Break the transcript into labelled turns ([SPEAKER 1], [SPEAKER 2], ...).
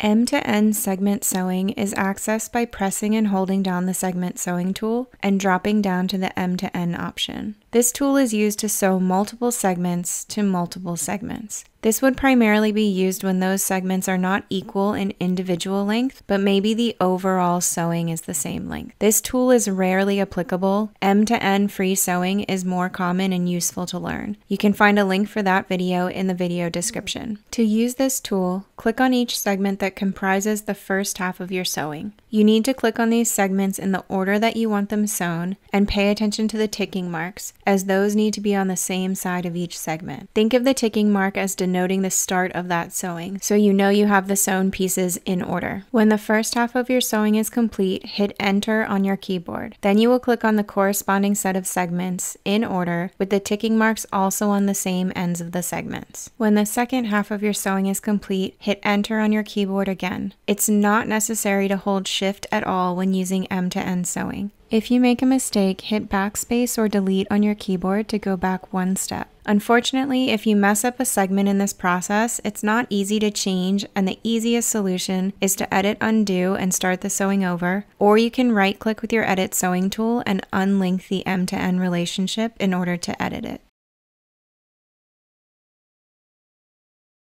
[SPEAKER 1] M-to-N segment sewing is accessed by pressing and holding down the segment sewing tool and dropping down to the M-to-N option. This tool is used to sew multiple segments to multiple segments. This would primarily be used when those segments are not equal in individual length, but maybe the overall sewing is the same length. This tool is rarely applicable. M-to-N free sewing is more common and useful to learn. You can find a link for that video in the video description. To use this tool, click on each segment that comprises the first half of your sewing. You need to click on these segments in the order that you want them sewn and pay attention to the ticking marks, as those need to be on the same side of each segment. Think of the ticking mark as denoting the start of that sewing, so you know you have the sewn pieces in order. When the first half of your sewing is complete, hit enter on your keyboard. Then you will click on the corresponding set of segments in order with the ticking marks also on the same ends of the segments. When the second half of your sewing is complete, hit enter on your keyboard again. It's not necessary to hold shift at all when using M to N sewing. If you make a mistake, hit backspace or delete on your keyboard to go back one step. Unfortunately, if you mess up a segment in this process, it's not easy to change and the easiest solution is to edit undo and start the sewing over, or you can right click with your edit sewing tool and unlink the M to N relationship in order to edit it.